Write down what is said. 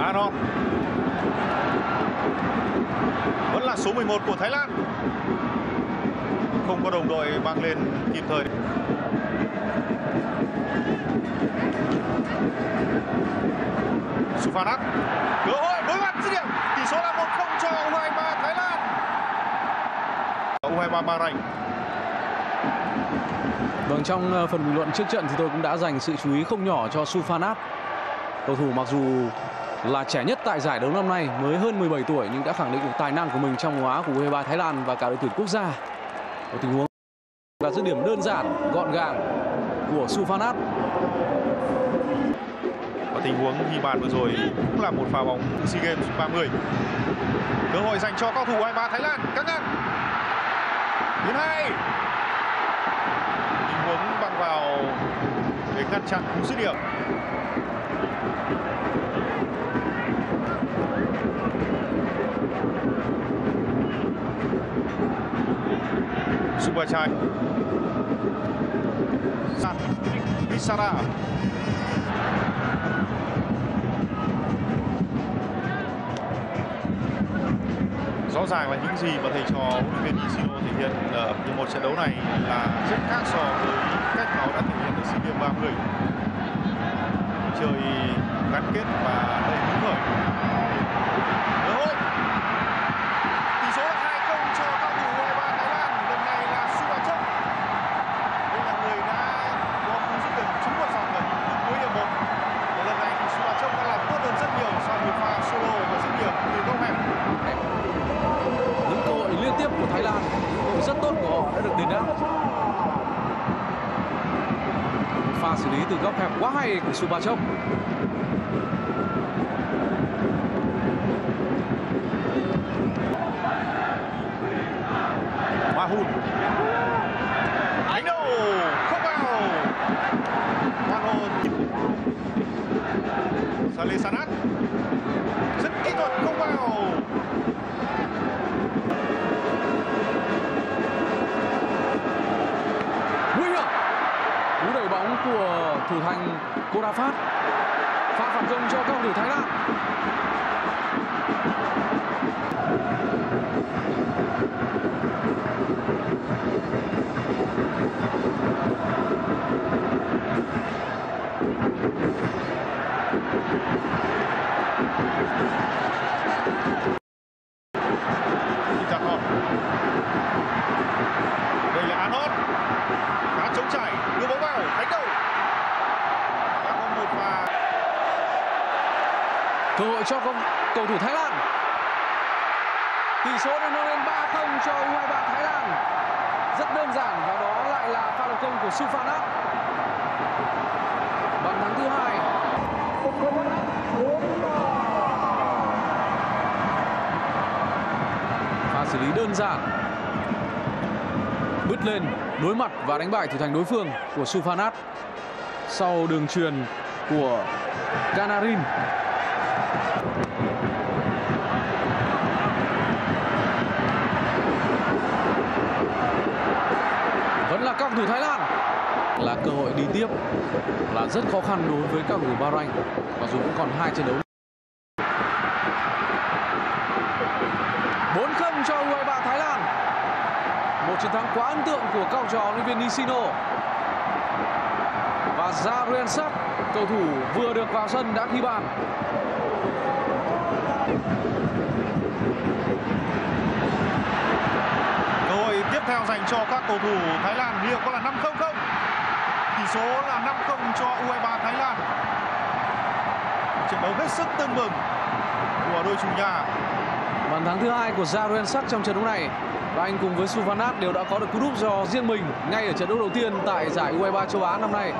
Anon vẫn là số 11 của Thái Lan. Không có đồng đội mang lên kịp thời. Sufanak cơ hội đối mặt dứt điểm. Tỷ số là 1-0 cho U23 Thái Lan. U23 Bahrain. Vâng, trong ờ, phần bình luận trước trận thì tôi cũng đã dành sự chú ý không nhỏ cho Sufanat. Cầu thủ mặc dù là trẻ nhất tại giải đấu năm nay, mới hơn 17 tuổi nhưng đã khẳng định được tài năng của mình trong màu của U23 Thái Lan và cả đội tuyển quốc gia. Một tình huống là dứt điểm đơn giản, gọn gàng của Sufanat. và tình huống ghi bàn vừa rồi cũng là một pha bóng SEA Games 30 cơ hội dành cho cầu thủ U23 Thái Lan căng ngang đến hai tình huống băng vào để ngăn chặn cú dứt điểm. Subachai San Visara rõ ràng là những gì mà thầy trò huấn luyện viên thể hiện ờ, ở một trận đấu này là rất khác so với cách họ đã thể hiện ở SEA Games 30 chơi gắn kết và đầy hứng khởi cơ hội tỷ số là 2-0 cho các thủ U23 Thái Lan lần này là Subachok đây là người đã có cú dứt điểm trúng vào sòng gần cuối hiệp một và lần này thì Subachok đã làm tốt hơn rất nhiều sau một pha solo và dứt điểm từ góc hẹp Những cơ hội liên tiếp của Thái Lan, những cơ hội rất tốt của đã. Pha xử lý từ góc hẹp quá hay của Subachok. Mahun. I know, không vào Mano Saleh rất kỹ thuật không vào nguy hiểm cú đẩy bóng của thủ thành Kodafat pha phản công cho các cầu thủ Thái Lan Intercom đây là Anon khá chống chảy đưa bóng vào đánh đầu đã có một pha cơ hội cho công cầu thủ Thái Lan. Tỷ số đã nâng lên 3-0 cho U23 Thái Lan. Rất đơn giản, và đó lại là pha lập công của Sufanat bàn thắng thứ hai. Pha xử lý đơn giản. Bứt lên, đối mặt và đánh bại thủ thành đối phương của Sufanat sau đường truyền của Canarin vẫn là các cầu thủ Thái Lan. Là cơ hội đi tiếp là rất khó khăn đối với các cầu thủ Bahrain. Mặc dù cũng còn hai trận đấu 4-0 cho U23 Thái Lan. Một chiến thắng quá ấn tượng của cao trò huấn luyện viên Nishino và Zarian sắc cầu thủ vừa được vào sân đã ghi bàn cơ hội tiếp theo dành cho các cầu thủ Thái Lan, liệu có là 5-0 không tỷ số là 5-0 cho U23 Thái Lan. Trận đấu hết sức tưng bừng của đôi chủ nhà. Bàn thắng thứ hai của Zarian Sắc trong trận đấu này. Và anh cùng với Suvanat đều đã có được cú đúp cho riêng mình ngay ở trận đấu đầu tiên tại giải U23 châu Á năm nay.